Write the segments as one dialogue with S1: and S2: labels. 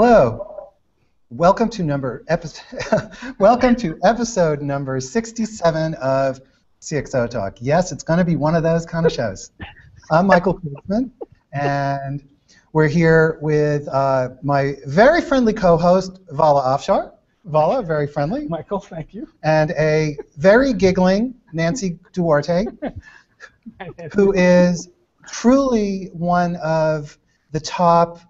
S1: Hello. Welcome to number episode. welcome to episode number 67 of CXO Talk. Yes, it's going to be one of those kind of shows. I'm Michael Krigsman, and we're here with uh, my very friendly co-host Vala Afshar. Vala, very friendly.
S2: Michael, thank you.
S1: And a very giggling Nancy Duarte, who is truly one of the top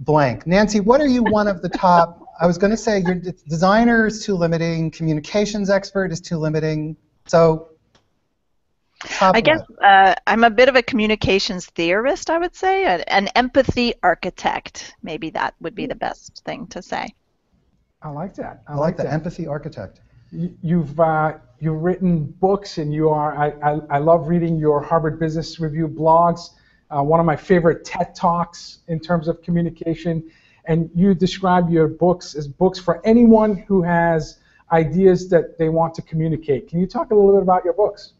S1: blank. Nancy, what are you one of the top? I was going to say your designer is too limiting, communications expert is too limiting. So,
S3: I guess uh, I'm a bit of a communications theorist, I would say, an empathy architect. Maybe that would be the best thing to say.
S2: I like that.
S1: I, I like, the that. empathy architect.
S2: You've uh, you've written books, and you are. I, I, I love reading your Harvard Business Review blogs uh, one of my favorite TED Talks in terms of communication. And you describe your books as books for anyone who has ideas that they want to communicate. Can you talk a little bit about your books?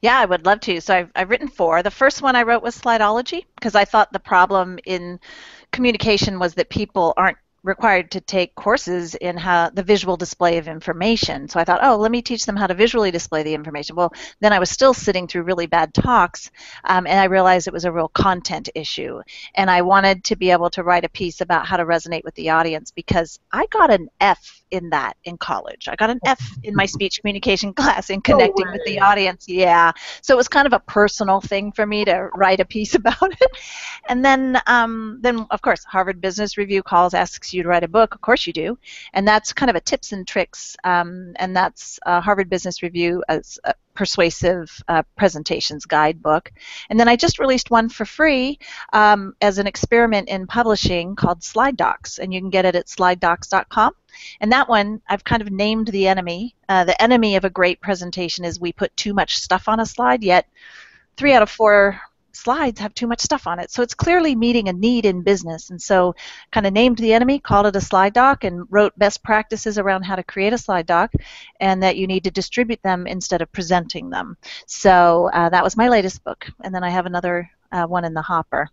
S3: Yeah, I would love to. So I've, I've written four. The first one I wrote was Slideology because I thought the problem in communication was that people aren't required to take courses in how the visual display of information. So I thought, oh, let me teach them how to visually display the information. Well, then I was still sitting through really bad talks, um, and I realized it was a real content issue. And I wanted to be able to write a piece about how to resonate with the audience because I got an F in that in college. I got an F in my speech communication class in connecting no with the audience. Yeah. So it was kind of a personal thing for me to write a piece about it. And then, um, then of course, Harvard Business Review calls, asks you to write a book, of course you do, and that's kind of a tips and tricks, um, and that's Harvard Business Review as a persuasive uh, presentations guidebook. And then I just released one for free um, as an experiment in publishing called Slidedocs, and you can get it at slidedocs.com. And that one, I've kind of named the enemy. Uh, the enemy of a great presentation is we put too much stuff on a slide, yet three out of four slides have too much stuff on it. So it's clearly meeting a need in business. And so kind of named the enemy, called it a slide doc, and wrote best practices around how to create a slide doc and that you need to distribute them instead of presenting them. So uh, that was my latest book. And then I have another uh, one in the hopper.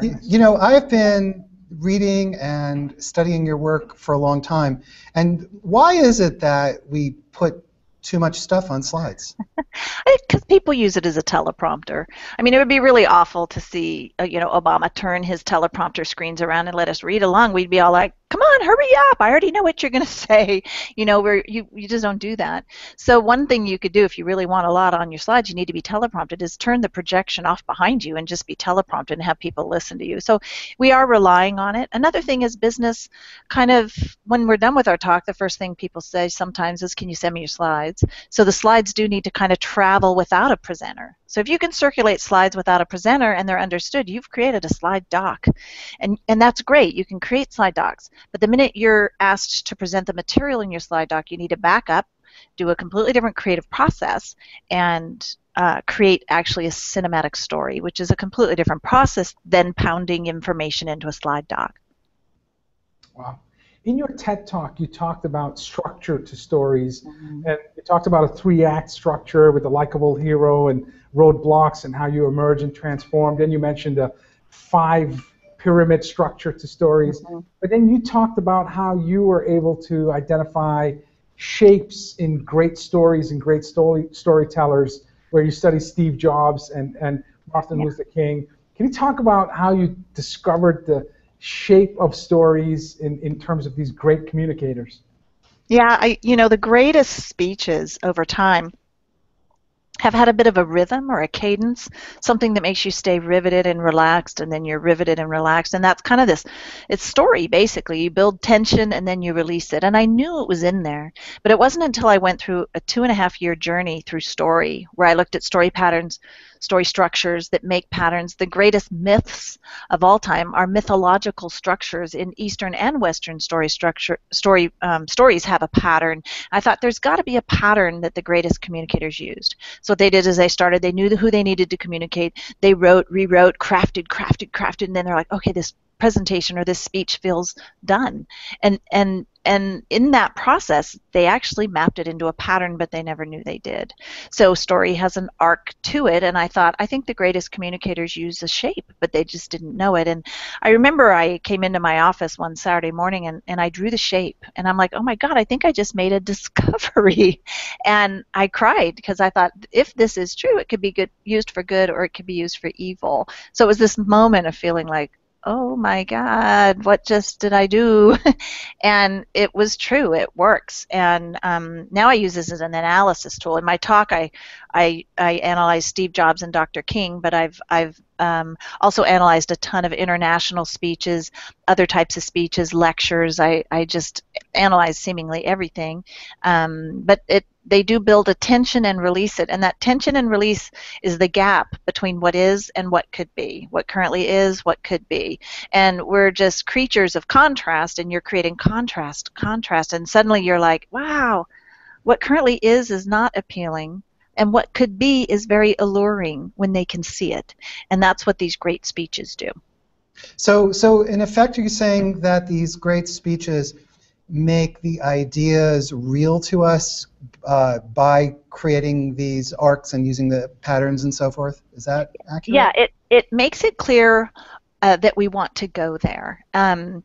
S1: You, you know, I've been reading and studying your work for a long time. And why is it that we put too much stuff on slides?
S3: Because people use it as a teleprompter. I mean, it would be really awful to see, uh, you know, Obama turn his teleprompter screens around and let us read along. We'd be all like, come on, hurry up. I already know what you're going to say. You know, where you, you just don't do that. So one thing you could do if you really want a lot on your slides, you need to be teleprompted, is turn the projection off behind you and just be teleprompted and have people listen to you. So we are relying on it. Another thing is business kind of, when we're done with our talk, the first thing people say sometimes is, can you send me your slides? So the slides do need to kind of travel without a presenter. So if you can circulate slides without a presenter and they're understood, you've created a slide doc. And, and that's great. You can create slide docs. But the minute you're asked to present the material in your slide doc, you need to back up, do a completely different creative process, and uh, create actually a cinematic story, which is a completely different process than pounding information into a slide doc.
S2: Wow. In your TED talk, you talked about structure to stories, mm-hmm. and you talked about a three-act structure with a likable hero and roadblocks and how you emerge and transform. Then you mentioned a five pyramid structure to stories. Mm-hmm. But then you talked about how you were able to identify shapes in great stories and great story storytellers, where you study Steve Jobs and, and Martin yeah. Luther King. Can you talk about how you discovered the shape of stories in, in terms of these great communicators?
S3: Yeah, I, you know, the greatest speeches over time have had a bit of a rhythm or a cadence, something that makes you stay riveted and relaxed, and then you're riveted and relaxed. And that's kind of this it's story, basically. You build tension and then you release it. And I knew it was in there, but it wasn't until I went through a two and a half year journey through story where I looked at story patterns story structures that make patterns. The greatest myths of all time are mythological structures in Eastern and Western story structure. Story um, stories have a pattern. I thought there's got to be a pattern that the greatest communicators used. So what they did is they started. They knew who they needed to communicate. They wrote, rewrote, crafted, crafted, crafted, and then they're like, okay, this presentation or this speech feels done. And and and in that process, they actually mapped it into a pattern, but they never knew they did. So story has an arc to it, and I thought, I think the greatest communicators use a shape, but they just didn't know it. And I remember I came into my office one Saturday morning and, and I drew the shape, and I'm like, oh my God, I think I just made a discovery. and I cried because I thought, if this is true, it could be good used for good or it could be used for evil. So it was this moment of feeling like, oh my God, what just did I do? and it was true, it works. And um, now I use this as an analysis tool. In my talk, I, I, I analyze Steve Jobs and Dr. King, but I've, I've um, also analyzed a ton of international speeches, other types of speeches, lectures. I, I just analyze seemingly everything. Um, but it they do build a tension and release it. And that tension and release is the gap between what is and what could be, what currently is, what could be. And we're just creatures of contrast, and you're creating contrast, contrast. And suddenly you're like, wow, what currently is is not appealing. And what could be is very alluring when they can see it. And that's what these great speeches do.
S4: So, so in effect, are you saying that these great speeches make the ideas real to us uh, by creating these arcs and using the patterns and so forth. Is that accurate?
S3: Yeah, it, it makes it clear uh, that we want to go there. Um,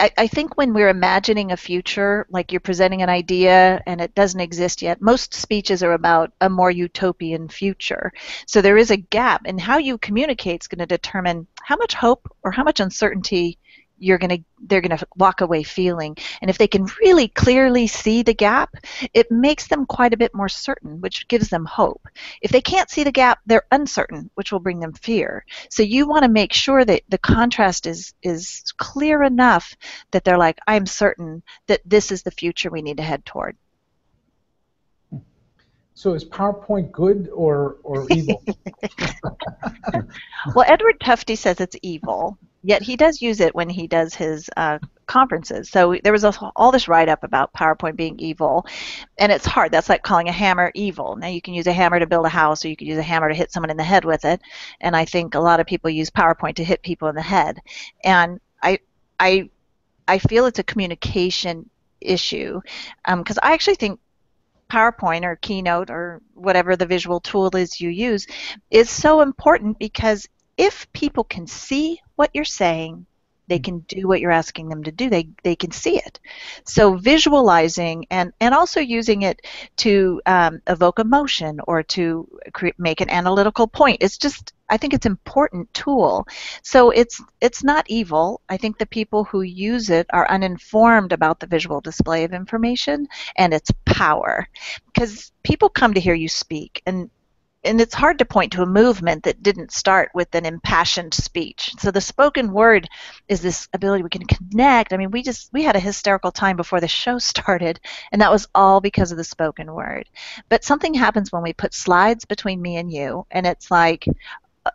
S3: I, I, think when we're imagining a future, like you're presenting an idea and it doesn't exist yet, most speeches are about a more utopian future. So there is a gap, and how you communicate is going to determine how much hope or how much uncertainty you're going to they're going to walk away feeling. And if they can really clearly see the gap it makes them quite a bit more certain which gives them hope. If they can't see the gap they're uncertain which will bring them fear. So you want to make sure that the contrast is is clear enough that they're like i'm certain that this is the future we need to head toward
S5: so is PowerPoint good or, or evil?
S3: well, Edward Tufte says it's evil. Yet he does use it when he does his uh, conferences. So there was all this write up about PowerPoint being evil, and it's hard. That's like calling a hammer evil. Now you can use a hammer to build a house, or you can use a hammer to hit someone in the head with it. And I think a lot of people use PowerPoint to hit people in the head. And I, I, I feel it's a communication issue because um, I actually think PowerPoint or Keynote or whatever the visual tool is you use is so important because if people can see what you're saying, they can do what you're asking them to do. They, they can see it. So visualizing and, and also using it to um, evoke emotion or to make an analytical point. It's just I think it's an important tool. So it's it's not evil. I think the people who use it are uninformed about the visual display of information and its power. Because people come to hear you speak and and it's hard to point to a movement that didn't start with an impassioned speech. So the spoken word is this ability we can connect. I mean, we just we had a hysterical time before the show started, and that was all because of the spoken word. But something happens when we put slides between me and you, and it's like,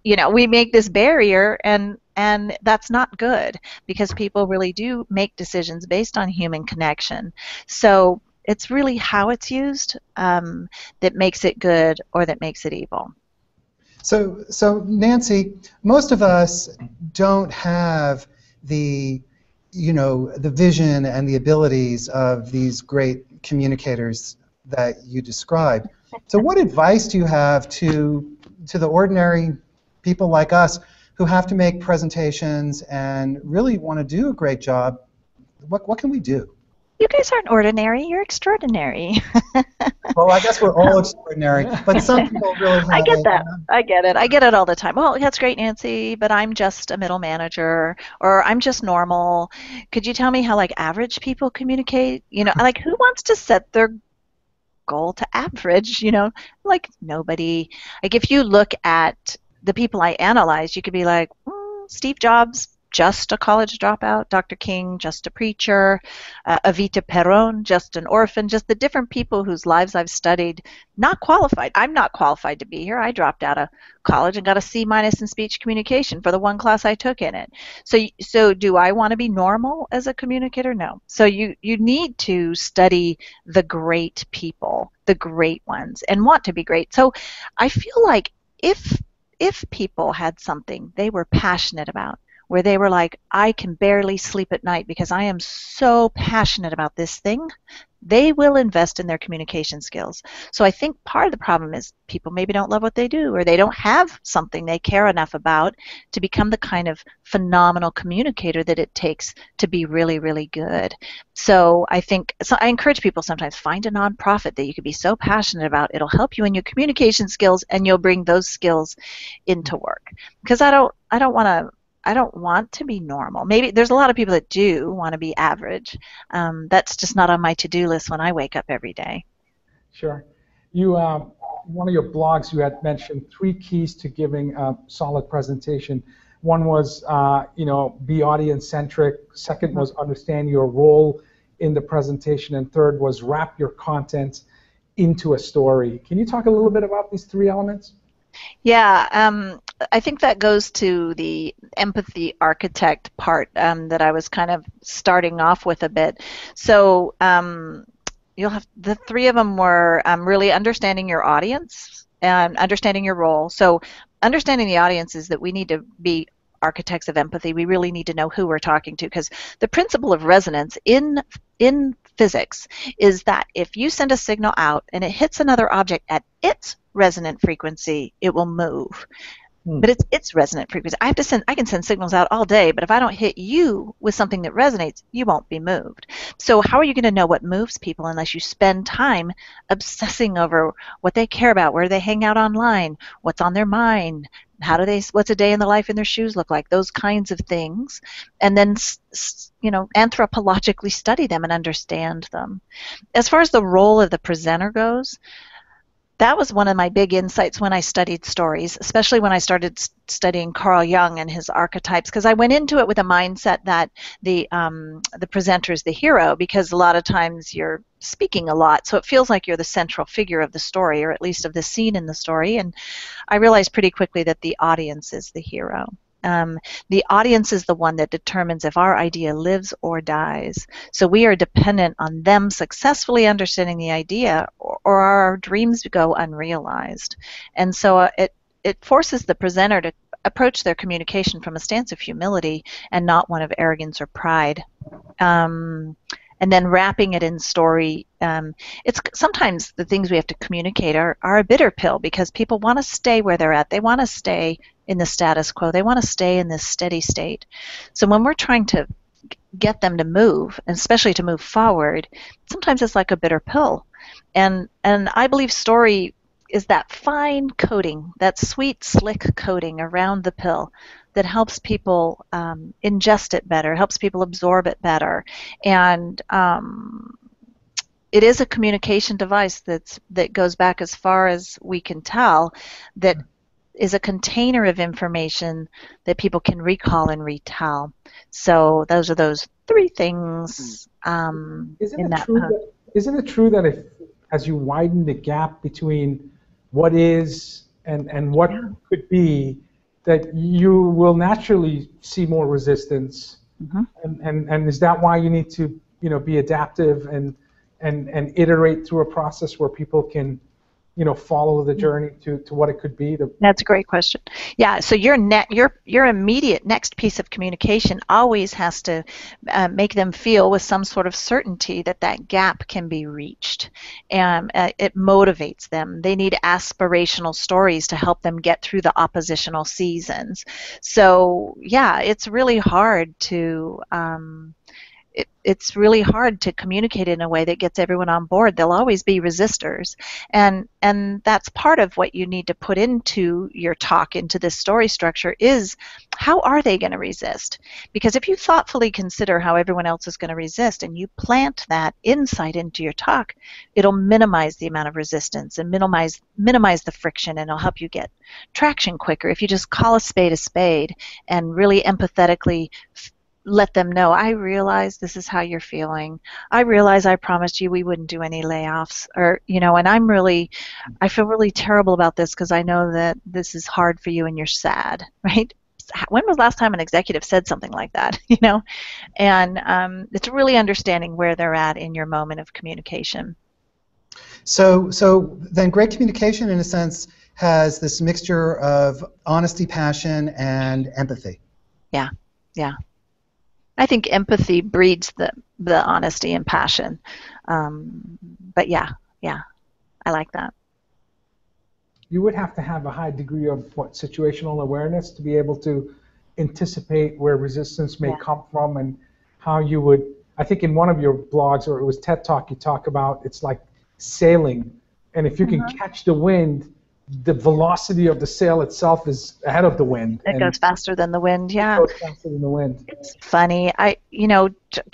S3: you know, we make this barrier, and and that's not good because people really do make decisions based on human connection. So it's really how it's used um, that makes it good or that makes it evil.
S4: So, so Nancy, most of us don't have the, you know, the vision and the abilities of these great communicators that you describe. So, what advice do you have to to the ordinary people like us who have to make presentations and really want to do a great job? What what can we do?
S3: you guys aren't ordinary. You're extraordinary.
S4: well, I guess we're all extraordinary, but some people really
S3: I get that. I get it. I get it all the time. Well, that's great, Nancy, but I'm just a middle manager, or I'm just normal. Could you tell me how like average people communicate? You know, like who wants to set their goal to average? You know, like nobody. Like if you look at the people I analyze, you could be like, mm, Steve Jobs just a college dropout, Dr. King, just a preacher, uh, Evita Peron, just an orphan, just the different people whose lives I've studied, not qualified. I'm not qualified to be here. I dropped out of college and got a C minus in speech communication for the one class I took in it. So, so do I want to be normal as a communicator? No. So you you need to study the great people, the great ones, and want to be great. So I feel like if if people had something they were passionate about where they were like, I can barely sleep at night because I am so passionate about this thing they will invest in their communication skills. So I think part of the problem is people maybe don't love what they do or they don't have something they care enough about to become the kind of phenomenal communicator that it takes to be really, really good. So I think so I encourage people sometimes find a nonprofit that you could be so passionate about. It'll help you in your communication skills and you'll bring those skills into work. Because I don't I don't want to I don't want to be normal. Maybe there's a lot of people that do want to be average. Um, that's just not on my to-do list when I wake up every day.
S5: Sure. You, uh, one of your blogs, you had mentioned three keys to giving a solid presentation. One was, uh, you know, be audience-centric. Second was understand your role in the presentation, and third was wrap your content into a story. Can you talk a little bit about these three elements?
S3: Yeah, um, I think that goes to the empathy architect part um, that I was kind of starting off with a bit. So um, you'll have the three of them were um, really understanding your audience and understanding your role. So understanding the audience is that we need to be architects of empathy. We really need to know who we're talking to because the principle of resonance in in physics is that if you send a signal out and it hits another object at its resonant frequency, it will move. Hmm. But it's it's resonant frequency. I have to send I can send signals out all day, but if I don't hit you with something that resonates, you won't be moved. So how are you going to know what moves people unless you spend time obsessing over what they care about, where they hang out online, what's on their mind, how do they what's a day in the life in their shoes look like, those kinds of things, and then you know anthropologically study them and understand them. As far as the role of the presenter goes, that was one of my big insights when I studied stories, especially when I started studying Carl Jung and his archetypes, because I went into it with a mindset that the um, the presenter is the hero, because a lot of times you're speaking a lot, so it feels like you're the central figure of the story, or at least of the scene in the story. And I realized pretty quickly that the audience is the hero. Um, the audience is the one that determines if our idea lives or dies. So we are dependent on them successfully understanding the idea, or, or our dreams go unrealized. And so uh, it it forces the presenter to approach their communication from a stance of humility and not one of arrogance or pride. Um, and then wrapping it in story. Um, it's sometimes the things we have to communicate are, are a bitter pill because people want to stay where they're at. They want to stay in the status quo. They want to stay in this steady state. So when we're trying to get them to move, and especially to move forward, sometimes it's like a bitter pill. And and I believe story is that fine coating, that sweet, slick coating around the pill that helps people um, ingest it better, helps people absorb it better, and um, it is a communication device that's that goes back as far as we can tell that is a container of information that people can recall and retell. So those are those three things um,
S5: isn't
S3: in
S5: it
S3: that.
S5: True that, isn't it true that if as you widen the gap between what is and, and what yeah. could be, that you will naturally see more resistance. Mm-hmm. And, and, and is that why you need to you know, be adaptive and, and, and iterate through a process where people can you know follow the journey to, to what it could be to
S3: that's a great question. Yeah so your net your your immediate next piece of communication always has to uh, make them feel with some sort of certainty that that gap can be reached. And uh, it motivates them. They need aspirational stories to help them get through the oppositional seasons. So yeah it's really hard to um, it, it's really hard to communicate in a way that gets everyone on board. There'll always be resistors, and and that's part of what you need to put into your talk, into this story structure, is how are they going to resist? Because if you thoughtfully consider how everyone else is going to resist, and you plant that insight into your talk, it'll minimize the amount of resistance and minimize minimize the friction, and it'll help you get traction quicker. If you just call a spade a spade and really empathetically let them know I realize this is how you're feeling. I realize I promised you we wouldn't do any layoffs or you know and I'm really I feel really terrible about this because I know that this is hard for you and you're sad, right? When was the last time an executive said something like that, you know? And um, it's really understanding where they're at in your moment of communication.
S4: So so then great communication in a sense has this mixture of honesty, passion and empathy.
S3: Yeah. yeah. I think empathy breeds the the honesty and passion. Um, but yeah, yeah, I like that.
S2: You would have to have a high degree of what situational awareness to be able to anticipate where resistance may yeah. come from and how you would. I think in one of your blogs or it was TED Talk you talk about it's like sailing, and if you mm-hmm. can catch the wind the velocity of the sail itself is ahead of the wind.
S3: It goes faster than the wind. Yeah.
S2: It goes faster than the wind.
S3: It's funny. I, you know,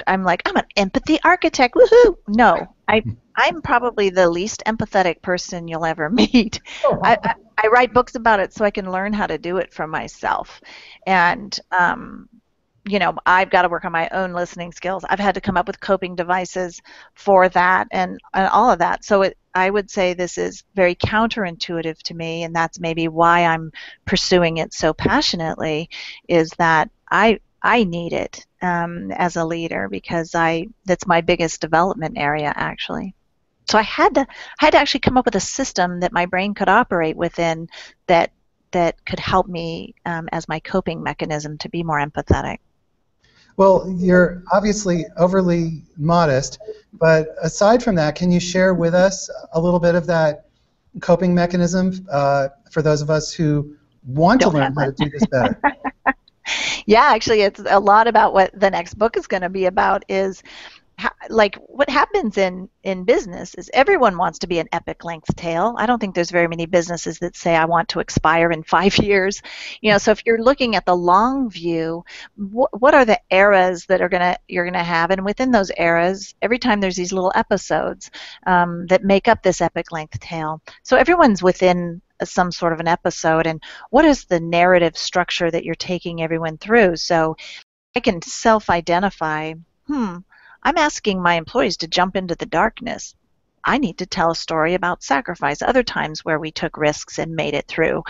S3: I'm like, I'm an empathy architect. Woohoo! No, I, I'm probably the least empathetic person you'll ever meet. Oh. I, I, I write books about it so I can learn how to do it for myself, and um, you know, I've got to work on my own listening skills. I've had to come up with coping devices for that and, and all of that. So it, I would say this is very counterintuitive to me, and that's maybe why I'm pursuing it so passionately. Is that I I need it um, as a leader because I that's my biggest development area actually. So I had to I had to actually come up with a system that my brain could operate within that that could help me um, as my coping mechanism to be more empathetic.
S1: Well, you're obviously overly modest, but aside from that, can you share with us a little bit of that coping mechanism uh, for those of us who want Don't to learn how to do this better?
S3: yeah, actually, it's a lot about what the next book is going to be about. Is like what happens in in business is everyone wants to be an epic length tale. I don't think there's very many businesses that say I want to expire in 5 years. You know, so if you're looking at the long view, wh- what are the eras that are going to you're going to have and within those eras, every time there's these little episodes um, that make up this epic length tale. So everyone's within some sort of an episode and what is the narrative structure that you're taking everyone through so i can self-identify hmm I'm asking my employees to jump into the darkness. I need to tell a story about sacrifice, other times where we took risks and made it through.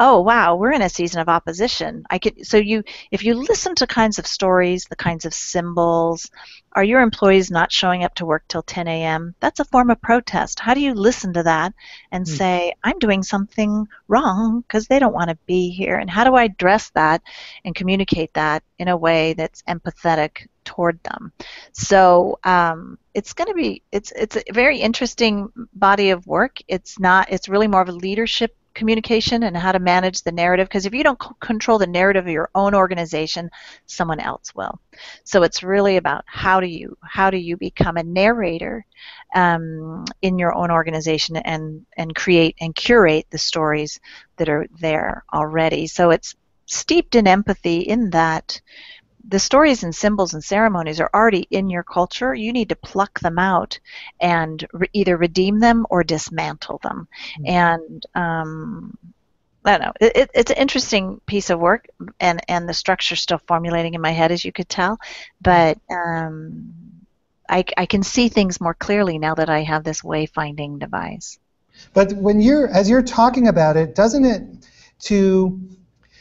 S3: Oh wow, we're in a season of opposition. I could so you if you listen to kinds of stories, the kinds of symbols, are your employees not showing up to work till 10 a.m.? That's a form of protest. How do you listen to that and mm. say, I'm doing something wrong because they don't want to be here? And how do I address that and communicate that in a way that's empathetic toward them. So um, it's going to be it's it's a very interesting body of work. It's not it's really more of a leadership communication and how to manage the narrative because if you don't c- control the narrative of your own organization someone else will so it's really about how do you how do you become a narrator um, in your own organization and and create and curate the stories that are there already so it's steeped in empathy in that the stories and symbols and ceremonies are already in your culture. You need to pluck them out and re- either redeem them or dismantle them. Mm-hmm. And um, I don't know. It, it's an interesting piece of work, and and the structure's still formulating in my head, as you could tell. But um, I, I can see things more clearly now that I have this wayfinding device.
S1: But when you're as you're talking about it, doesn't it to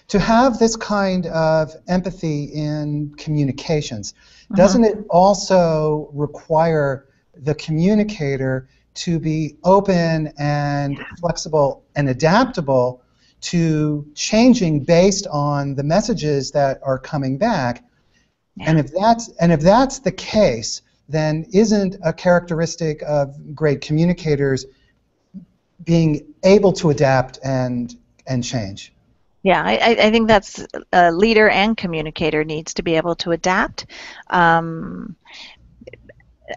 S1: to have this kind of empathy in communications, uh-huh. doesn't it also require the communicator to be open and flexible and adaptable to changing based on the messages that are coming back? Yeah. And if that's and if that's the case, then isn't a characteristic of great communicators being able to adapt and and change?
S3: Yeah, I, I think that's a leader and communicator needs to be able to adapt. Um,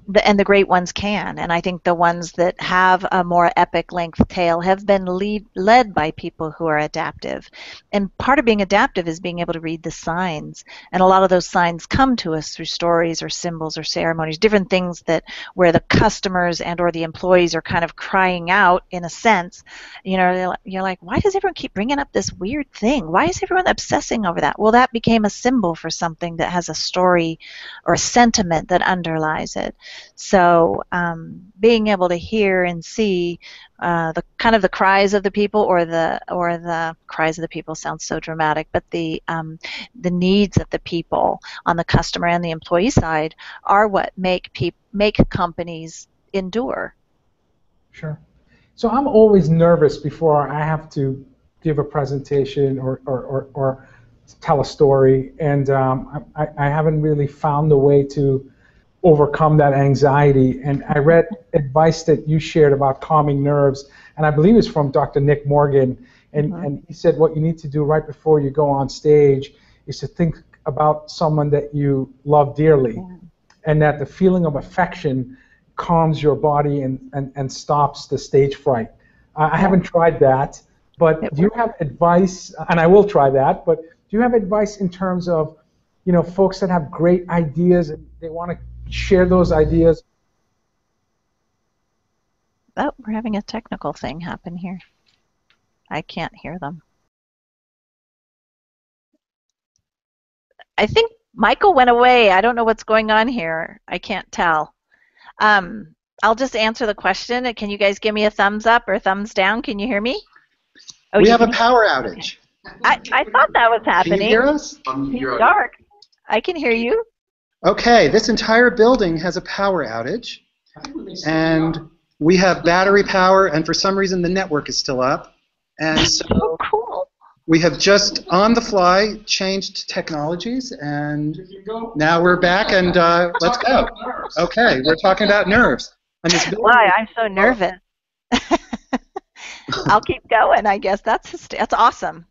S3: the, and the great ones can. And I think the ones that have a more epic length tale have been lead, led by people who are adaptive. And part of being adaptive is being able to read the signs. And a lot of those signs come to us through stories or symbols or ceremonies, different things that where the customers and or the employees are kind of crying out in a sense. You know, you're like, why does everyone keep bringing up this weird thing? Why is everyone obsessing over that? Well, that became a symbol for something that has a story or a sentiment that underlies it. So um, being able to hear and see uh, the kind of the cries of the people, or the or the cries of the people sounds so dramatic, but the um, the needs of the people on the customer and the employee side are what make peop- make companies endure.
S2: Sure. So I'm always nervous before I have to give a presentation or, or, or, or
S5: tell a story, and um, I, I haven't really found a way to overcome that anxiety. And I read advice that you shared about calming nerves, and I believe it's from Dr. Nick Morgan. And, mm-hmm. and he said what you need to do right before you go on stage is to think about someone that you love dearly, yeah. and that the feeling of affection calms your body and, and, and stops the stage fright. I, I haven't tried that, but do you have advice? And I will try that. But do you have advice in terms of, you know, folks that have great ideas and they want to share those ideas?
S3: Oh, we're having a technical thing happen here. I can't hear them. I think Michael went away. I don't know what's going on here. I can't tell. Um, I'll just answer the question. Can you guys give me a thumbs up or thumbs down? Can you hear me?
S1: Oh, we have a power outage.
S3: I, I thought that was happening.
S1: Can you hear us?
S3: It's dark. I can hear you.
S1: Okay, this entire building has a power outage, and we have battery power, and for some reason the network is still up. And so
S3: oh, cool.
S1: we have just on the fly changed technologies, and now we're back, and uh, let's go. Okay, we're talking about nerves.
S3: And this Why? I'm so nervous. I'll keep going. I guess that's that's awesome.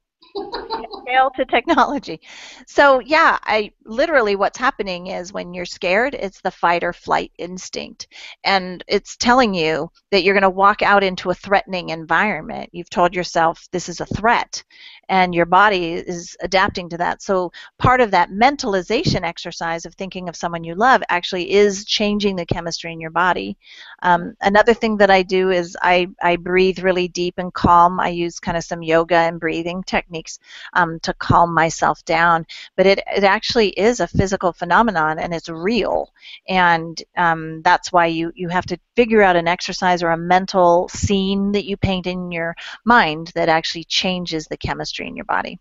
S3: Scale to technology. So yeah, I literally what's happening is when you're scared, it's the fight or flight instinct, and it's telling you that you're going to walk out into a threatening environment. You've told yourself this is a threat, and your body is adapting to that. So part of that mentalization exercise of thinking of someone you love actually is changing the chemistry in your body. Um, another thing that I do is I, I breathe really deep and calm. I use kind of some yoga and breathing techniques um, to calm myself down. But it, it actually is a physical phenomenon and it's real. And um, that's why you, you have to figure out an exercise or a mental scene that you paint in your mind that actually changes the chemistry in your body.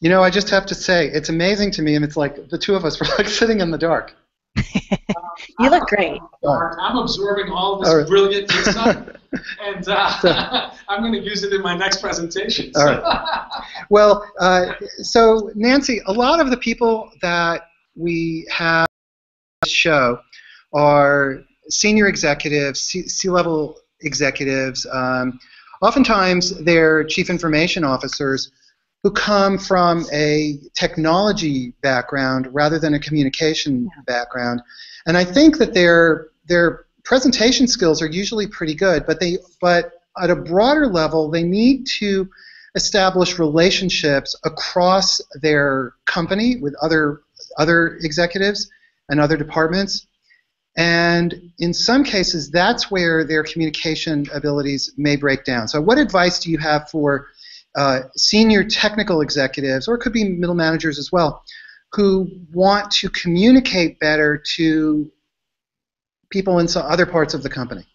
S1: You know, I just have to say, it's amazing to me, and it's like the two of us were like sitting in the dark.
S3: You look great.
S2: I'm absorbing all this right. brilliant stuff, and uh, so, I'm going to use it in my next presentation.
S1: So. All right. Well, uh, so Nancy, a lot of the people that we have show are senior executives, C-level executives. Um, oftentimes, they're chief information officers who come from a technology background rather than a communication yeah. background. And I think that their their presentation skills are usually pretty good, but they but at a broader level, they need to establish relationships across their company with other other executives and other departments. And in some cases, that's where their communication abilities may break down. So, what advice do you have for uh, senior technical executives, or it could be middle managers as well, who want to communicate better to people in some other parts of the company?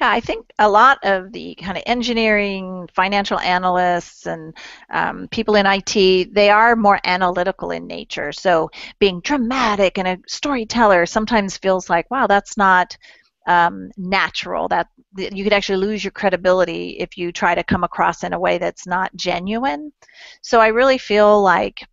S3: Yeah, I think a lot of the kind of engineering, financial analysts, and um, people in IT, they are more analytical in nature. So being dramatic and a storyteller sometimes feels like, wow, that's not um, natural. That you could actually lose your credibility if you try to come across in a way that's not genuine. So I really feel like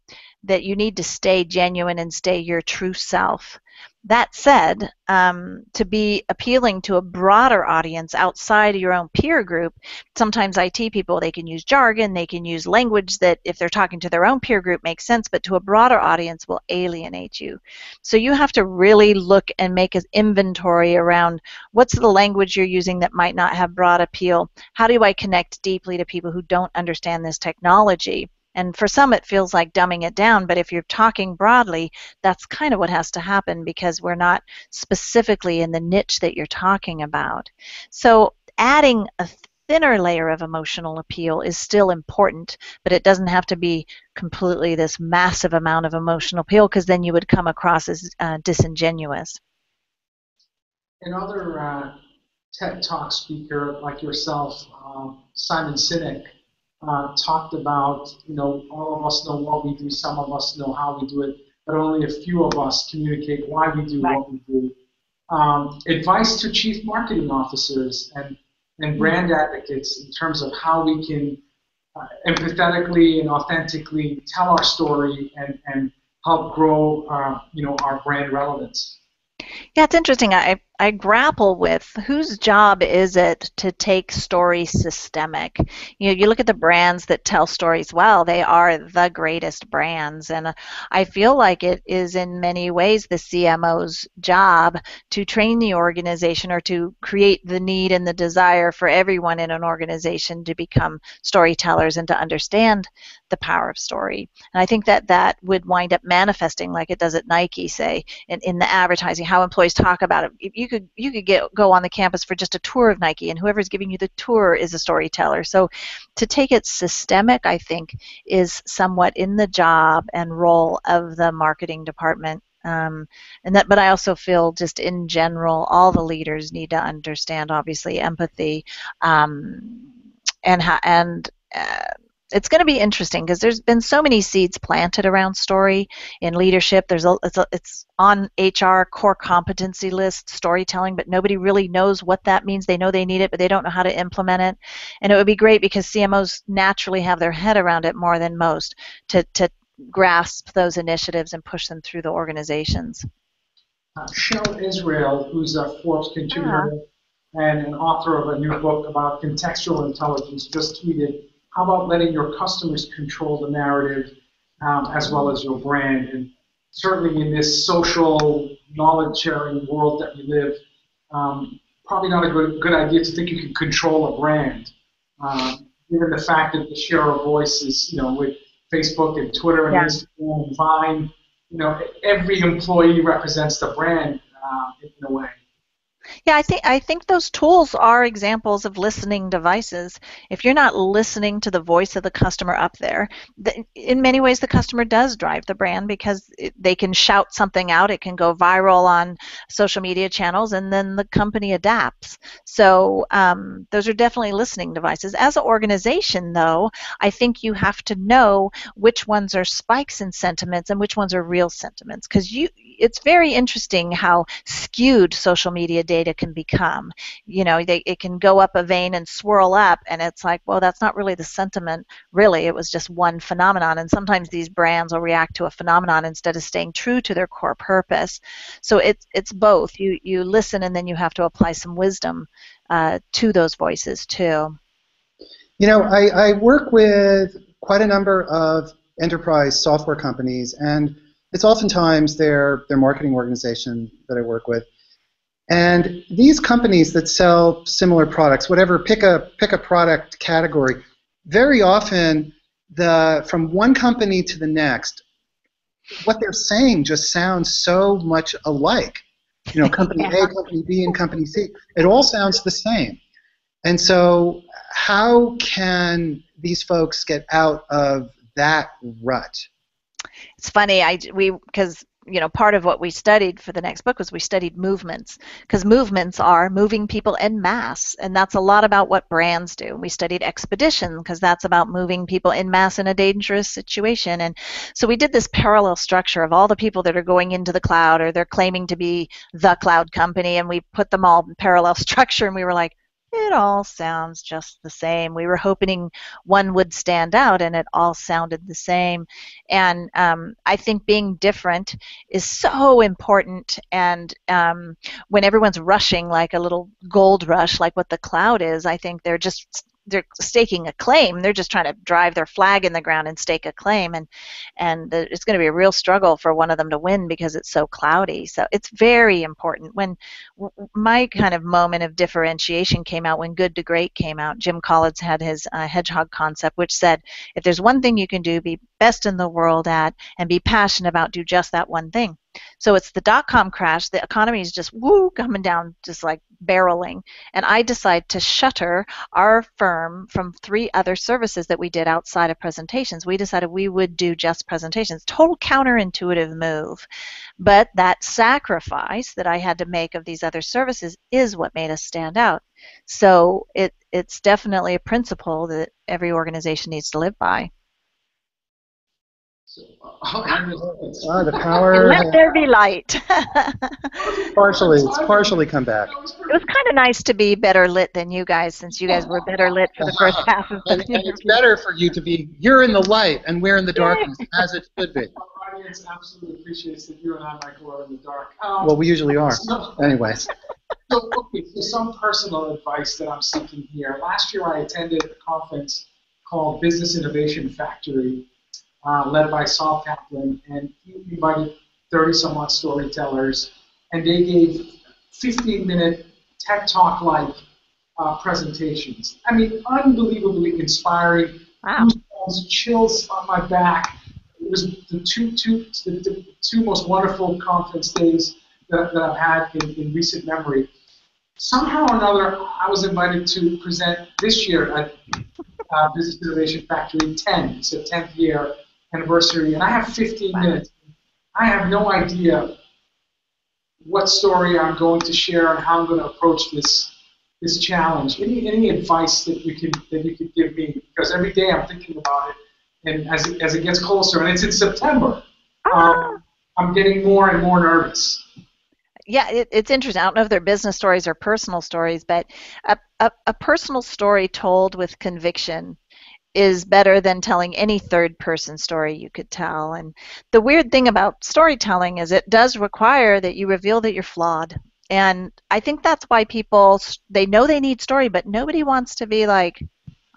S3: that you need to stay genuine and stay your true self. That said, um, to be appealing to a broader audience outside of your own peer group, sometimes IT people they can use jargon, they can use language that, if they're talking to their own peer group, makes sense, but to a broader audience will alienate you. So you have to really look and make an inventory around what's the language you're using that might not have broad appeal. How do I connect deeply to people who don't understand this technology? And for some, it feels like dumbing it down, but if you're talking broadly, that's kind of what has to happen because we're not specifically in the niche that you're talking about. So, adding a thinner layer of emotional appeal is still important, but it doesn't have to be completely this massive amount of emotional appeal because then you would come across as uh, disingenuous.
S2: Another uh, TED Talk speaker like yourself, um, Simon Sinek, uh, talked about, you know, all of us know what we do, some of us know how we do it, but only a few of us communicate why we do right. what we do. Um, advice to chief marketing officers and, and brand advocates in terms of how we can uh, empathetically and authentically tell our story and, and help grow, uh, you know, our brand relevance.
S3: Yeah, it's interesting. I, I grapple with whose job is it to take story systemic? You know, you look at the brands that tell stories well, they are the greatest brands. And I feel like it is in many ways the CMO's job to train the organization or to create the need and the desire for everyone in an organization to become storytellers and to understand the power of story. And I think that that would wind up manifesting like it does at Nike, say, in, in the advertising, how employees talk about it. You could you could get go on the campus for just a tour of Nike, and whoever's giving you the tour is a storyteller. So to take it systemic, I think, is somewhat in the job and role of the marketing department. Um, and that, but I also feel just in general, all the leaders need to understand, obviously, empathy, um, and and uh, it's going to be interesting because there's been so many seeds planted around story in leadership. There's a it's, a, it's on HR core competency list storytelling, but nobody really knows what that means. They know they need it, but they don't know how to implement it. And it would be great because CMOs naturally have their head around it more than most to to grasp those initiatives and push them through the organizations.
S2: Uh, Shel Israel, who's a Forbes contributor uh-huh. and an author of a new book about contextual intelligence, just tweeted how about letting your customers control the narrative um, as well as your brand? And certainly in this social knowledge sharing world that we live, um, probably not a good, good idea to think you can control a brand. Um, given the fact that the share of voice is, you know, with Facebook and Twitter and yeah. Instagram and Vine, you know, every employee represents the brand uh, in a way.
S3: Yeah, I think I think those tools are examples of listening devices. If you're not listening to the voice of the customer up there, in many ways the customer does drive the brand because they can shout something out, it can go viral on social media channels, and then the company adapts. So um, those are definitely listening devices. As an organization, though, I think you have to know which ones are spikes in sentiments and which ones are real sentiments because you it's very interesting how skewed social media data can become. You know, they, it can go up a vein and swirl up, and it's like, well, that's not really the sentiment. Really, it was just one phenomenon. And sometimes these brands will react to a phenomenon instead of staying true to their core purpose. So it's it's both. You you listen, and then you have to apply some wisdom uh, to those voices too.
S1: You know, I, I work with quite a number of enterprise software companies, and it's oftentimes their, their marketing organization that I work with. And these companies that sell similar products, whatever, pick a, pick a product category, very often the, from one company to the next, what they're saying just sounds so much alike. You know, company A, company B, and company C. It all sounds the same. And so, how can these folks get out of that rut?
S3: It's funny i we because you know part of what we studied for the next book was we studied movements because movements are moving people en masse and that's a lot about what brands do. We studied expedition because that's about moving people en masse in a dangerous situation and so we did this parallel structure of all the people that are going into the cloud or they're claiming to be the cloud company and we put them all in parallel structure and we were like it all sounds just the same. We were hoping one would stand out, and it all sounded the same. And um, I think being different is so important. And um, when everyone's rushing like a little gold rush, like what the cloud is, I think they're just they're staking a claim. They're just trying to drive their flag in the ground and stake a claim, and and the, it's going to be a real struggle for one of them to win because it's so cloudy. So it's very important. When my kind of moment of differentiation came out when Good to Great came out, Jim Collins had his uh, hedgehog concept, which said if there's one thing you can do, be best in the world at, and be passionate about, do just that one thing. So it's the dot com crash. The economy is just woo coming down, just like barreling. And I decide to shutter our firm from three other services that we did outside of presentations. We decided we would do just presentations. Total counterintuitive move. But that sacrifice that I had to make of these other services is what made us stand out. So it, it's definitely a principle that every organization needs to live by.
S2: So, uh,
S1: oh, the power.
S3: Let there be light.
S1: partially, it's partially come back.
S3: It was kind of nice to be better lit than you guys, since you guys were better lit for the first half of the
S1: and, and it's better for you to be. You're in the light, and we're in the darkness, as it should be.
S2: Our audience absolutely appreciates that you and I, Michael, are in the dark. Um,
S1: Well, we usually are.
S2: so-
S1: Anyways.
S2: So, okay, so some personal advice that I'm seeking here. Last year, I attended a conference called Business Innovation Factory, uh, led by Saul Kaplan, and he invited 30 some odd storytellers, and they gave 15 minute TED Talk like uh, presentations. I mean, unbelievably inspiring.
S3: Wow.
S2: Goosebumps, chills on my back. It was the two, two, the, the two most wonderful conference days that, that I've had in, in recent memory. Somehow or another, I was invited to present this year at uh, Business Innovation Factory 10. It's a 10th year anniversary, and I have 15 minutes. I have no idea what story I'm going to share and how I'm going to approach this this challenge. Any any advice that you can that you could give me? Because every day I'm thinking about it, and as it, as it gets closer, and it's in September, um, I'm getting more and more nervous.
S3: yeah, it, it's interesting. I don't know if they're business stories or personal stories, but a, a, a personal story told with conviction is better than telling any third person story you could tell. And the weird thing about storytelling is it does require that you reveal that you're flawed. And I think that's why people they know they need story, but nobody wants to be like,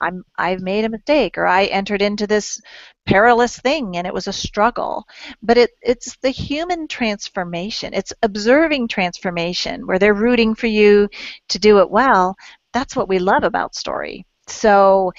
S3: I'm I've made a mistake or I entered into this perilous thing and it was a struggle. But it it's the human transformation. It's observing transformation where they're rooting for you to do it well. That's what we love about story. So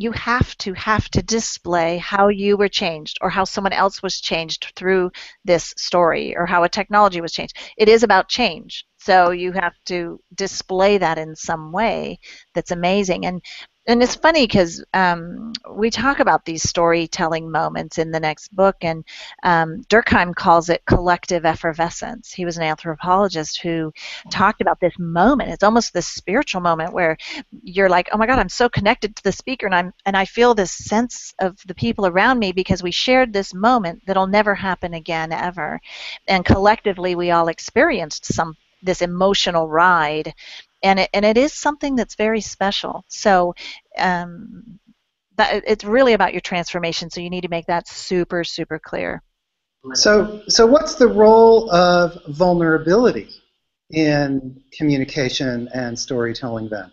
S3: you have to have to display how you were changed or how someone else was changed through this story or how a technology was changed. It is about change. So you have to display that in some way that's amazing. And and it's funny because um, we talk about these storytelling moments in the next book, and um, Durkheim calls it collective effervescence. He was an anthropologist who talked about this moment. It's almost this spiritual moment where you're like, oh my God, I'm so connected to the speaker, and I'm and I feel this sense of the people around me because we shared this moment that'll never happen again ever, and collectively we all experienced some this emotional ride and it, and it is something that's very special. So um, that it's really about your transformation. So you need to make that super super clear.
S1: So, so what's the role of vulnerability in communication and storytelling then?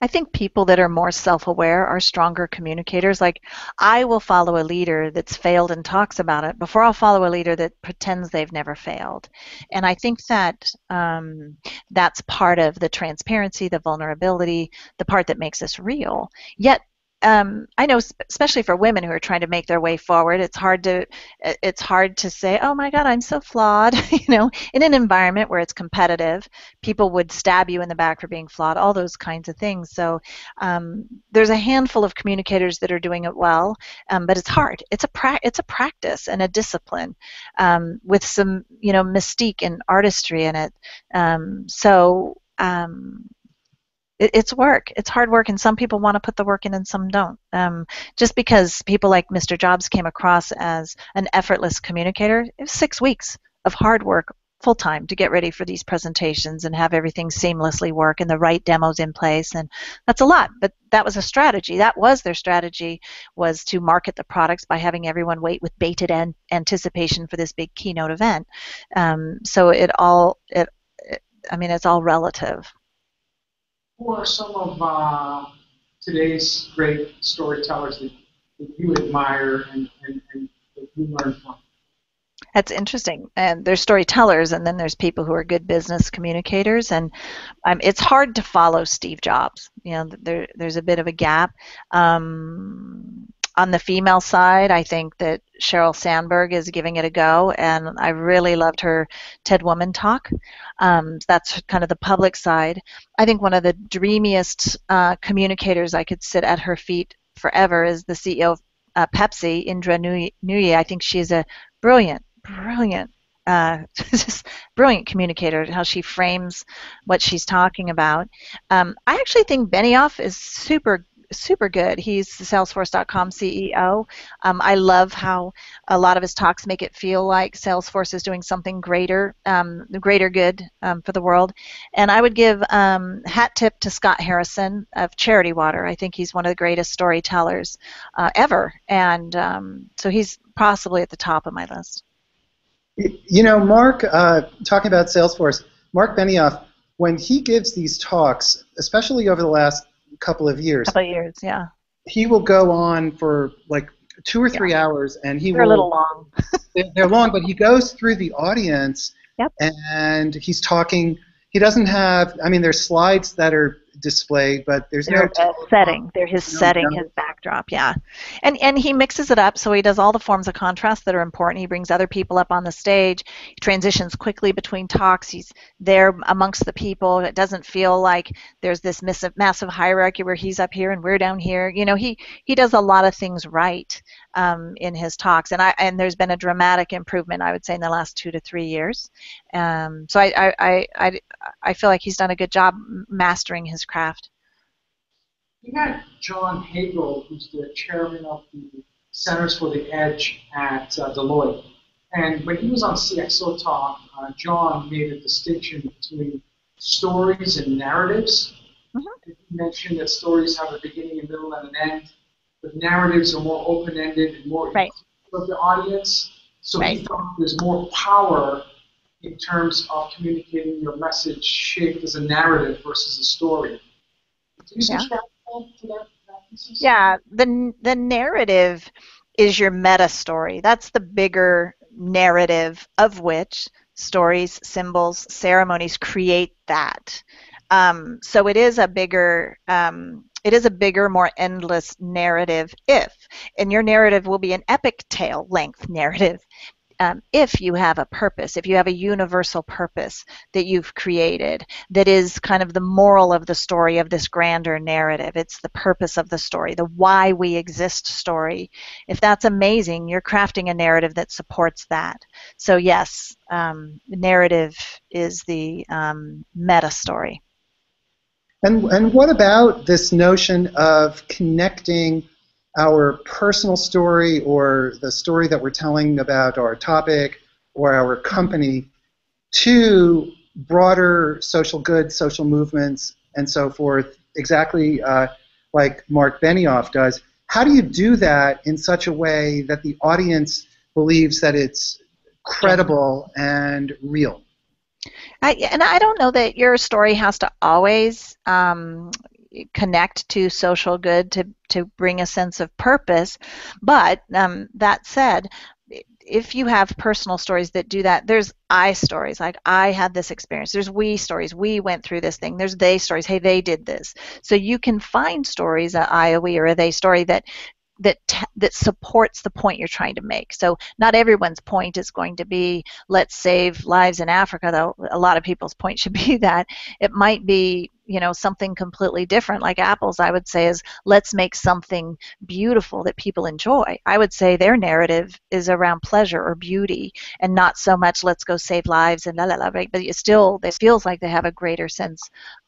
S3: I think people that are more self-aware are stronger communicators. Like I will follow a leader that's failed and talks about it before I'll follow a leader that pretends they've never failed. And I think that um, that's part of the transparency, the vulnerability, the part that makes us real. Yet um, I know, especially for women who are trying to make their way forward, it's hard to it's hard to say, "Oh my God, I'm so flawed." you know, in an environment where it's competitive, people would stab you in the back for being flawed. All those kinds of things. So um, there's a handful of communicators that are doing it well, um, but it's hard. It's a pra- it's a practice and a discipline um, with some you know mystique and artistry in it. Um, so. Um, it, it's work. It's hard work, and some people want to put the work in, and some don't. Um, just because people like Mr. Jobs came across as an effortless communicator, it was six weeks of hard work, full time, to get ready for these presentations and have everything seamlessly work and the right demos in place, and that's a lot. But that was a strategy. That was their strategy was to market the products by having everyone wait with bated an- anticipation for this big keynote event. Um, so it all it, it, I mean, it's all relative.
S2: Who are some of uh, today's great storytellers that, that you admire and, and, and that you learn from?
S3: That's interesting. And there's storytellers, and then there's people who are good business communicators. And um, it's hard to follow Steve Jobs. You know, there, there's a bit of a gap. Um, on the female side, I think that Sheryl Sandberg is giving it a go, and I really loved her TED Woman talk. Um, that's kind of the public side. I think one of the dreamiest uh, communicators I could sit at her feet forever is the CEO of uh, Pepsi, Indra Nooyi. I think she's a brilliant, brilliant, uh, just brilliant communicator. How she frames what she's talking about. Um, I actually think Benioff is super super good. He's the Salesforce.com CEO. Um, I love how a lot of his talks make it feel like Salesforce is doing something greater, um, greater good um, for the world. And I would give um, hat tip to Scott Harrison of Charity Water. I think he's one of the greatest storytellers uh, ever, and um, so he's possibly at the top of my list.
S1: You know, Marc, uh, talking about Salesforce, Marc Benioff, when he gives these talks, especially over the last couple of years,
S3: couple of years, yeah,
S1: he will go on for like two or three yeah. hours, and he
S3: they're
S1: will,
S3: a little long.
S1: they're long, but he goes through the audience,
S3: yep.
S1: and he's talking. He doesn't have. I mean, there's slides that are displayed, but there's
S3: They're
S1: no
S3: setting. They're his no, setting, his backdrop. Yeah, and and he mixes it up. So he does all the forms of contrast that are important. He brings other people up on the stage. He transitions quickly between talks. He's there amongst the people. It doesn't feel like there's this massive hierarchy where he's up here and we're down here. You know, he he does a lot of things right um, in his talks, and I and there's been a dramatic improvement, I would say, in the last two to three years. Um, so I, I I I I feel like he's done a good job mastering his craft.
S2: You had John Hagel, who's the chairman of the Centers for the Edge at uh, Deloitte. And when he was on CXO Talk, uh, John made a distinction between stories and narratives. Mm-hmm. He mentioned that stories have a beginning, a middle, and an end. But narratives are more open-ended and more
S3: right.
S2: of the audience. So
S3: right.
S2: he thought there's more power in terms of communicating your message shaped as a narrative versus a story. Do you yeah. to that, that
S3: Yeah, the, the narrative is your meta story. That's the bigger narrative of which stories, symbols, ceremonies create that. Um, so it is a bigger um, it is a bigger, more endless narrative if, and your narrative will be an epic tale length narrative um, if you have a purpose, if you have a universal purpose that you've created that is kind of the moral of the story of this grander narrative. It's the purpose of the story, the why we exist story. If that's amazing, you're crafting a narrative that supports that. So, yes, um, narrative is the um, meta story.
S1: And, and what about this notion of connecting our personal story or the story that we're telling about our topic or our company to broader social goods, social movements, and so forth, exactly uh, like Marc Benioff does. How do you do that in such a way that the audience believes that it's credible and real?
S3: I, and I don't know that your story has to always um, connect to social good to, to bring a sense of purpose. But um, that said, if you have personal stories that do that, there's I stories, like I had this experience. There's we stories, we went through this thing. There's they stories, hey, they did this. So you can find stories, a I, a we, or a they story that that t- that supports the point you're trying to make. So not everyone's point is going to be let's save lives in Africa, though a lot of people's point should be that. It might be you know something completely different. Like Apple's i would say is let's make something beautiful that people enjoy. I would say their narrative is around pleasure or beauty and not so much let's go save lives and la la la right? But it still it feels like they have a greater sense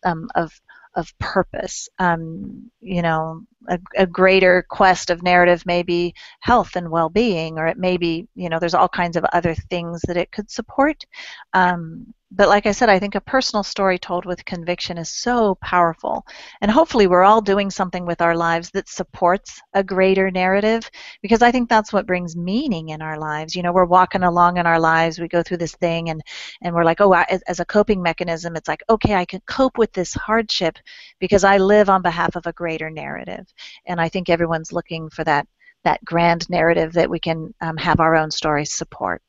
S3: um, of of purpose. Um, you know, a, a, greater quest of narrative may be health and well-being, or it may be, you know, there's all kinds of other things that it could support. Um, but like I said, I think a personal story told with conviction is so powerful. And hopefully, we're all doing something with our lives that supports a greater narrative because I think that's what brings meaning in our lives. You know, we're walking along in our lives, we go through this thing, and, and we're like, oh, as, as a coping mechanism, it's like, okay, I can cope with this hardship because I live on behalf of a greater narrative. And I think everyone's looking for that, that grand narrative that we can um, have our own stories support.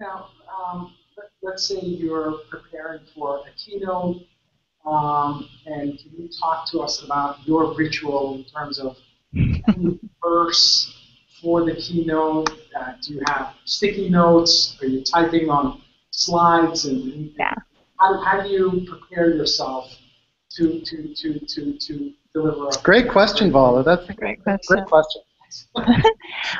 S2: Now, um, let's say you're preparing for a keynote, um, and can you talk to us about your ritual in terms of any verse for the keynote? Uh, do you have sticky notes? Are you typing on slides? And,
S3: yeah.
S2: how, how do you prepare yourself to, to, to, to, to deliver a
S1: Great question, Vala. That's
S3: a great question.
S1: Great question.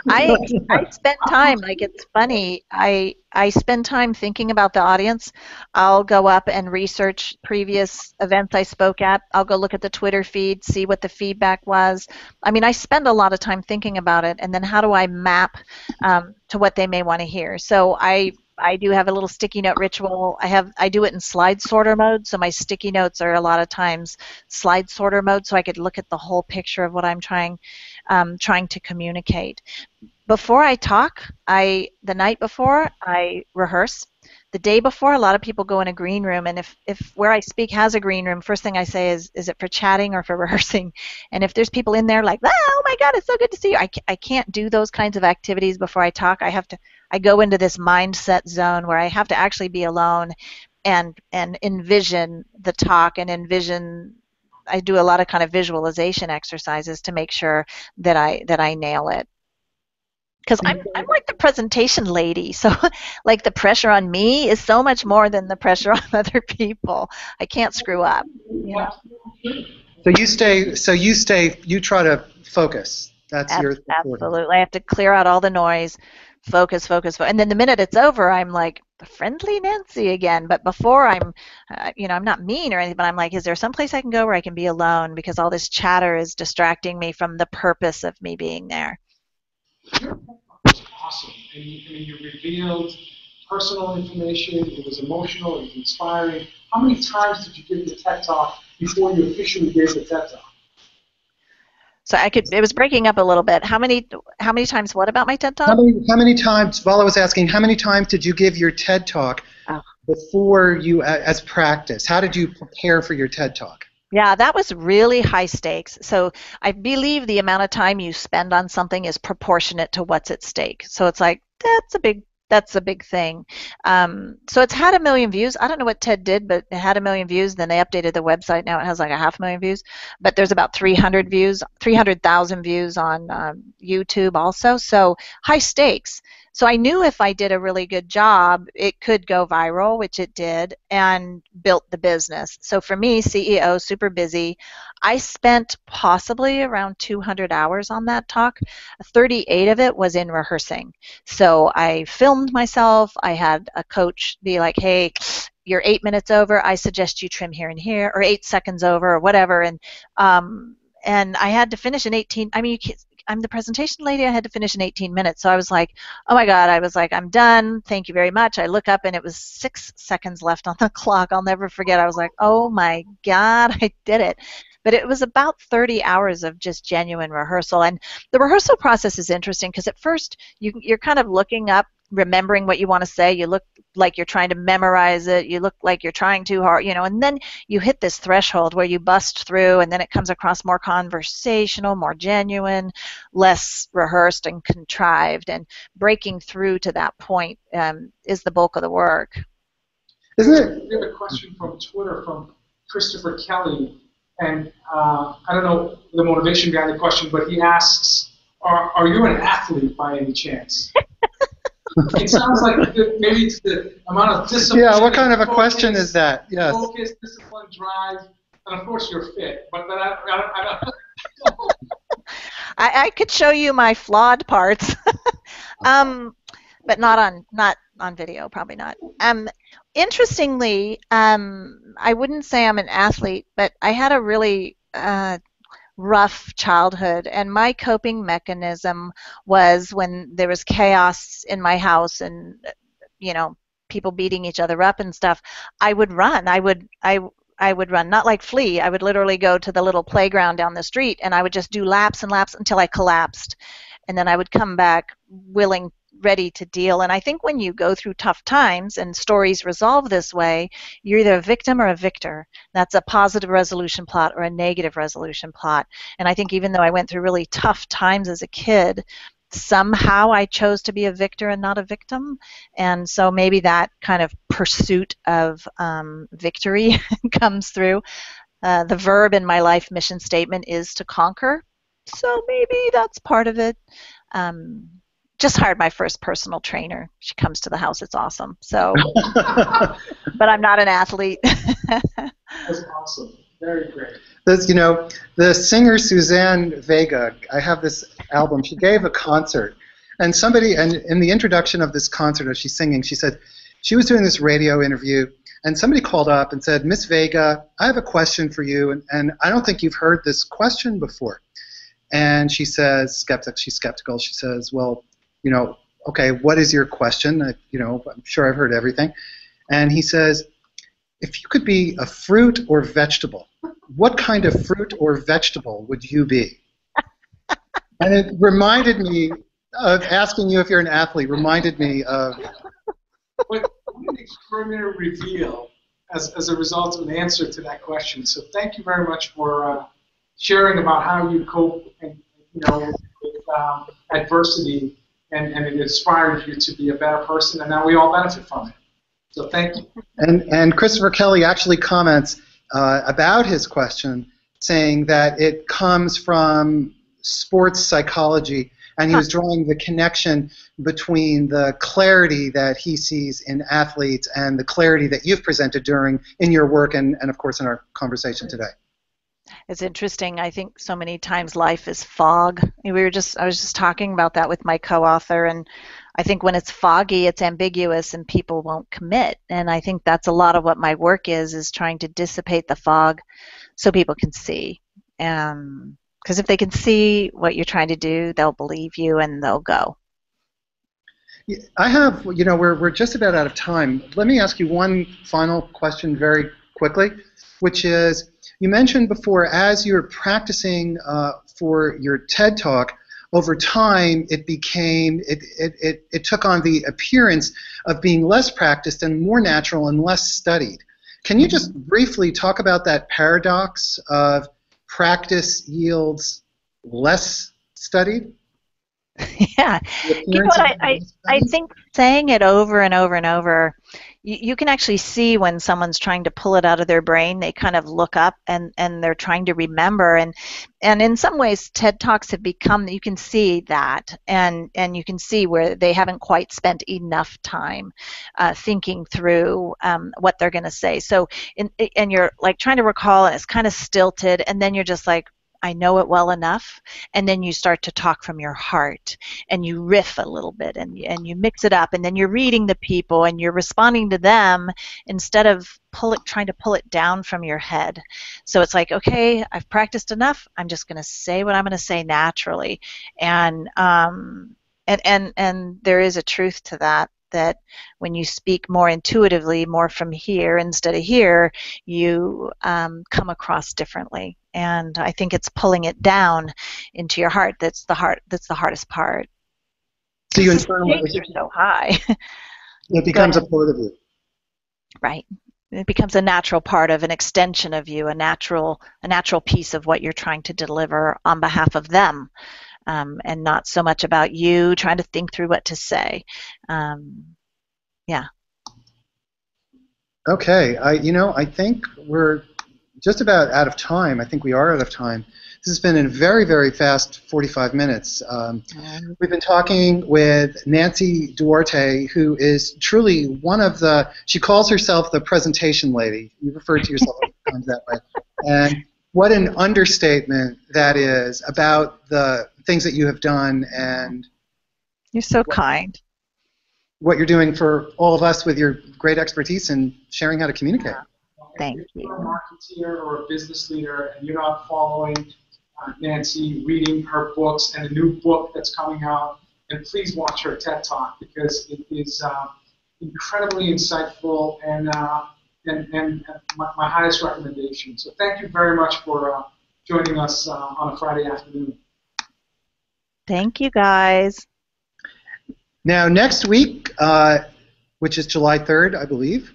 S3: I I spend time like it's funny. I I spend time thinking about the audience. I'll go up and research previous events I spoke at. I'll go look at the Twitter feed, see what the feedback was. I mean, I spend a lot of time thinking about it, and then how do I map um, to what they may want to hear? So I I do have a little sticky note ritual. I have I do it in slide sorter mode, so my sticky notes are a lot of times slide sorter mode, so I could look at the whole picture of what I'm trying um, trying to communicate. Before I talk, I the night before I rehearse. The day before, a lot of people go in a green room, and if, if where I speak has a green room, first thing I say is, is it for chatting or for rehearsing? And if there's people in there like, oh my God, it's so good to see you, I, I can't do those kinds of activities before I talk. I have to I go into this mindset zone where I have to actually be alone and and envision the talk and envision I do a lot of kind of visualization exercises to make sure that I that I nail it. Because I'm, mm-hmm. I'm like the presentation lady, so like the pressure on me is so much more than the pressure on other people. I can't screw up. You know?
S1: So you stay. So you stay. You try to focus. That's
S3: Ab-
S1: your
S3: absolutely. I have to clear out all the noise, focus, focus, focus. and then the minute it's over, I'm like friendly Nancy again. But before I'm, uh, you know, I'm not mean or anything, but I'm like, is there some place I can go where I can be alone because all this chatter is distracting me from the purpose of me being there.
S2: Awesome. And you, you revealed personal information. It was emotional. It was inspiring. How many times did you give the TED Talk before you officially gave the TED Talk?
S3: So I could. It was breaking up a little bit. How many? How many times? What about my TED talk?
S1: How many, how many times? While I was asking, how many times did you give your TED talk
S3: Oh.
S1: before you, as practice? How did you prepare for your TED talk?
S3: Yeah, that was really high stakes. So I believe the amount of time you spend on something is proportionate to what's at stake. So it's like that's a big that's a big thing. Um, so it's had a million views. I don't know what TED did, but it had a million views. Then they updated the website. Now it has like a half million views. But there's about 300 views, 300,000 views on um, YouTube also. So high stakes. So I knew if I did a really good job, it could go viral, which it did, and built the business. So for me, CEO, super busy. I spent possibly around 200 hours on that talk. 38 of it was in rehearsing. So I filmed myself. I had a coach be like, hey, you're eight minutes over. I suggest you trim here and here, or eight seconds over, or whatever. And um, and I had to finish in 18. I mean, you can't, I'm the presentation lady. I had to finish in 18 minutes. So I was like, oh my God. I was like, I'm done. Thank you very much. I look up and it was six seconds left on the clock. I'll never forget. I was like, oh my God, I did it. But it was about 30 hours of just genuine rehearsal. And the rehearsal process is interesting because at first you, you're kind of looking up remembering what you want to say. You look like you're trying to memorize it. You look like you're trying too hard, you know, and then you hit this threshold where you bust through and then it comes across more conversational, more genuine, less rehearsed and contrived. And breaking through to that point um, is the bulk of the work.
S1: Isn't it?
S2: We have a question from Twitter from Christopher Kelly. And uh, I don't know the motivation behind the question, but he asks, are, are you an athlete by any chance? it sounds like maybe it's the amount of discipline.
S1: Yeah, what kind of a
S2: focus,
S1: question is that? Yes.
S2: Focus, discipline, drive, and of course you're fit. But, but I, I, don't- I, don't-
S3: I, I could show you my flawed parts, um, but not on not on video, probably not. Um, interestingly, um, I wouldn't say I'm an athlete, but I had a really uh, rough childhood, and my coping mechanism was when there was chaos in my house and you know people beating each other up and stuff. I would run. I would I I would run, not like flee. I would literally go to the little playground down the street and I would just do laps and laps until I collapsed. And then I would come back willing, ready to deal. And I think when you go through tough times and stories resolve this way, you're either a victim or a victor. That's a positive resolution plot or a negative resolution plot. And I think even though I went through really tough times as a kid, somehow I chose to be a victor and not a victim. And so maybe that kind of pursuit of um, victory comes through. Uh, the verb in my life mission statement is to conquer. So maybe that's part of it. Um, just hired my first personal trainer. She comes to the house. It's awesome. So, but I'm not an athlete.
S2: That's awesome. Very great.
S1: This, you know, the singer Suzanne Vega. I have this album. She gave a concert, and somebody, and in the introduction of this concert, as she's singing, she said she was doing this radio interview, and somebody called up and said, Miss Vega, I have a question for you, and, and I don't think you've heard this question before. And she says, skeptic, she's skeptical. She says, well, you know, okay, what is your question? I, you know, I'm sure I've heard everything. And he says, if you could be a fruit or vegetable, what kind of fruit or vegetable would you be? and it reminded me of asking you if you're an athlete, reminded me of.
S2: What, what an extraordinary reveal as, as a result of an answer to that question. So thank you very much for uh, sharing about how you cope and, you know, with um, adversity and, and it inspires you to be a better person, and now we all benefit from it. So thank you.
S1: And, and Christopher Kelly actually comments uh, about his question, saying that it comes from sports psychology, and he was drawing the connection between the clarity that he sees in athletes and the clarity that you've presented during in your work and, and of course in our conversation today.
S3: It's interesting. I think so many times life is fog. We were just I was just talking about that with my co-author and I think when it's foggy, it's ambiguous and people won't commit. And I think that's a lot of what my work is, is trying to dissipate the fog so people can see. Because um, if they can see what you're trying to do, they'll believe you and they'll go.
S1: I have, you know, we're, we're just about out of time. Let me ask you one final question very quickly, which is you mentioned before as you're practicing uh, for your TED Talk, over time it became it, it, it, it took on the appearance of being less practiced and more natural and less studied. Can you just briefly talk about that paradox of practice yields less studied?
S3: Yeah. You know what? I, I, I think saying it over and over and over you, you can actually see when someone's trying to pull it out of their brain they kind of look up and and they're trying to remember. And and in some ways ted talks have become you can see that and and you can see where they haven't quite spent enough time uh, thinking through um, what they're going to say. So in, and you're like trying to recall and it's kind of stilted and then you're just like I know it well enough, and then you start to talk from your heart, and you riff a little bit, and and you mix it up, and then you're reading the people, and you're responding to them instead of pull it, trying to pull it down from your head. So it's like, okay, I've practiced enough. I'm just going to say what I'm going to say naturally, and um, and and and there is a truth to that that when you speak more intuitively, more from here instead of here, you um, come across differently. And I think it's pulling it down into your heart that's the heart that's the hardest part.
S1: So you internalize
S3: it. so high.
S1: it becomes a part of you.
S3: Right. It becomes a natural part of an extension of you, a natural a natural piece of what you're trying to deliver on behalf of them um, and not so much about you trying to think through what to say. Um, yeah.
S1: Okay, I you know I think we're just about out of time. I think we are out of time. This has been a very very fast 45 minutes. Um, we've been talking with Nancy Duarte, who is truly one of the. She calls herself the presentation lady. You referred to yourself that way, and what an understatement that is about the things that you have done and
S3: you're so what, kind
S1: what you're doing for all of us with your great expertise and sharing how to communicate
S3: thank
S2: if
S3: you
S2: you're a marketeer or a business leader and you're not following uh, nancy reading her books and a new book that's coming out and please watch her ted talk because it is uh, incredibly insightful and uh, and, and my, my, highest recommendation. So thank you very much for uh, joining us uh, on a Friday afternoon.
S3: Thank you, guys.
S1: Now, next week, uh, which is July 3rd, I believe,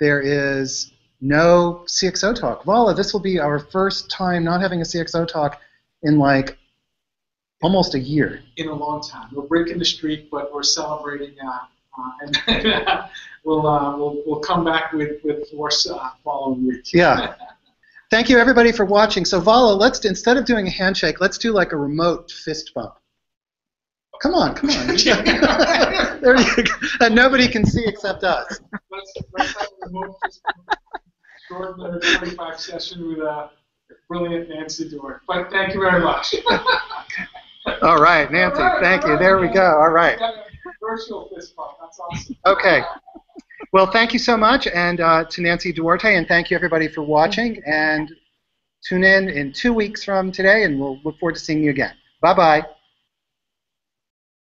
S1: there is no CXO talk. Vala, this will be our first time not having a CXO talk in like almost a year.
S2: In a long time. We're breaking the streak, but we're celebrating, uh, uh, and we'll, uh, we'll we'll come back with with force uh, following week.
S1: Yeah. Thank you everybody for watching. So Vala, let's instead of doing a handshake, let's do like a remote fist bump. Come on, come on. there you go. And nobody can see except us.
S2: Let's, let's have a remote fist bump. 25 session with a brilliant Nancy Duarte. But thank you very much.
S1: All right, Nancy,
S2: All right,
S1: thank
S2: all
S1: you.
S2: right,
S1: There we go. All right.
S2: Virtual fist bump. That's awesome.
S1: Okay. Well, thank you so much, and uh, to Nancy Duarte, and thank you everybody for watching. And tune in in two weeks from today, and we'll look forward to seeing you again. Bye bye.